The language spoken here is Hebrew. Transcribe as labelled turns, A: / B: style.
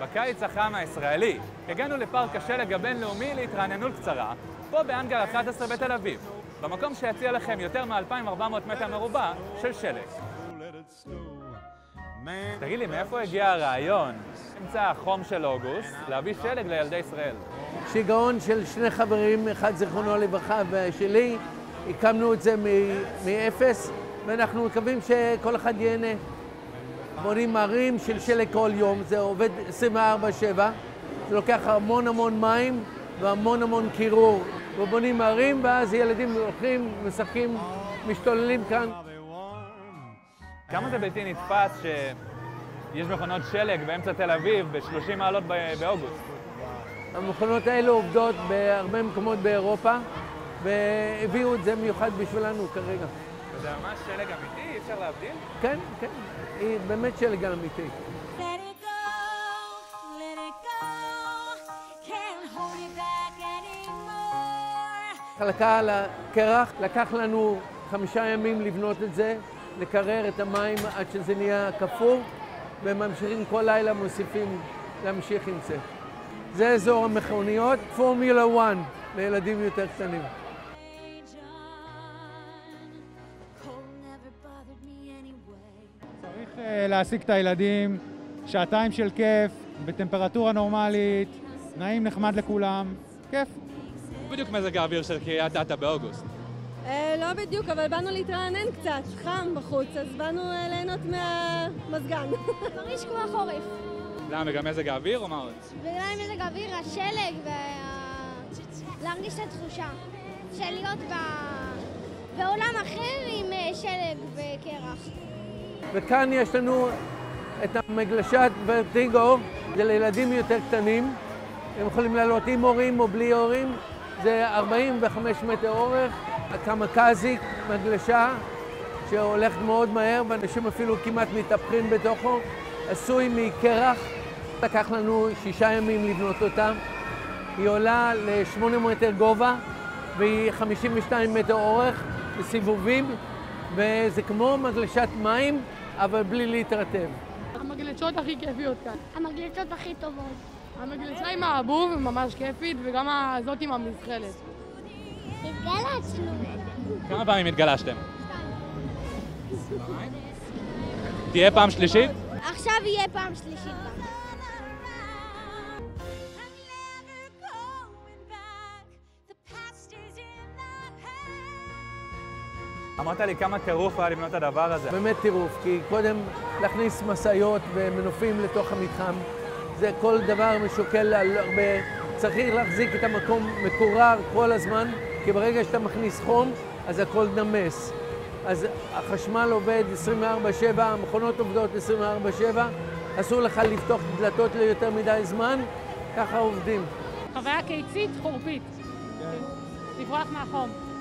A: הקיץ החם הישראלי. הגענו לפארק השלג הבינלאומי להתרעננות קצרה, פה באנגל 11 בתל אביב, במקום שיציע לכם יותר מ-2,400 מטר מרובע של שלג. תגיד לי, מאיפה הגיע הרעיון, אמצע החום של אוגוסט, להביא שלג לילדי ישראל?
B: שיגעון של שני חברים, אחד זיכרונו לברכה ושלי, הקמנו את זה מאפס, ואנחנו מקווים שכל אחד ייהנה. בונים ערים של שלג כל יום, זה עובד 24-7, זה לוקח המון המון מים והמון המון קירור. ובונים ערים, ואז ילדים הולכים, משחקים, משתוללים כאן.
A: כמה זה בלתי נתפס שיש מכונות שלג באמצע תל אביב ב-30 מעלות באוגוסט?
B: המכונות האלו עובדות בהרבה מקומות באירופה, והביאו את זה מיוחד בשבילנו כרגע.
A: זה ממש שלג אמיתי? אי אפשר להבדיל?
B: כן, כן, היא באמת שלג אמיתי. חלקה על הקרח, לקח לנו חמישה ימים לבנות את זה, לקרר את המים עד שזה נהיה קפוא, וממשיכים כל לילה, מוסיפים להמשיך עם זה. זה אזור המכוניות, פורמולה 1 לילדים יותר קטנים.
C: להעסיק את הילדים, שעתיים של כיף, בטמפרטורה נורמלית, נעים נחמד לכולם, כיף.
A: בדיוק מזג האוויר של קריית אתא באוגוסט.
D: לא בדיוק, אבל באנו להתרענן קצת, חם בחוץ, אז באנו ליהנות מהמזגן.
E: מרגיש כמו החורף.
A: למה, בגלל מזג האוויר או מה עוד?
E: בגלל מזג האוויר, השלג, ולהרגיש את התחושה של להיות. בעולם אחר עם שלג וקרח.
B: וכאן יש לנו את המגלשת ורטיגו, זה לילדים יותר קטנים. הם יכולים לעלות עם הורים או בלי הורים. זה 45 מטר אורך, הקמקזי, מגלשה שהולכת מאוד מהר ואנשים אפילו כמעט מתהפכים בתוכו, עשוי מקרח. לקח לנו שישה ימים לבנות אותה. היא עולה ל-8 מטר גובה והיא 52 מטר אורך בסיבובים, וזה כמו מגלשת מים, אבל בלי להתרטב.
F: המגלשות הכי כיפיות כאן.
E: המגלשות הכי טובות.
F: המגלשה עם האבוב ממש כיפית, וגם הזאת עם המזחלת.
E: התגלשנו.
A: כמה פעמים התגלשתם? תהיה פעם שלישית?
E: עכשיו יהיה פעם שלישית
A: אמרת לי כמה טירוף היה לבנות את הדבר הזה.
B: באמת טירוף, כי קודם להכניס משאיות ומנופים לתוך המתחם, זה כל דבר משוקל על הרבה... צריך להחזיק את המקום מקורר כל הזמן, כי ברגע שאתה מכניס חום, אז הכל נמס. אז החשמל עובד 24/7, המכונות עובדות 24/7, אסור לך לפתוח דלתות ליותר מדי זמן, ככה עובדים.
F: חוויה קיצית חורפית. לברוח מהחום.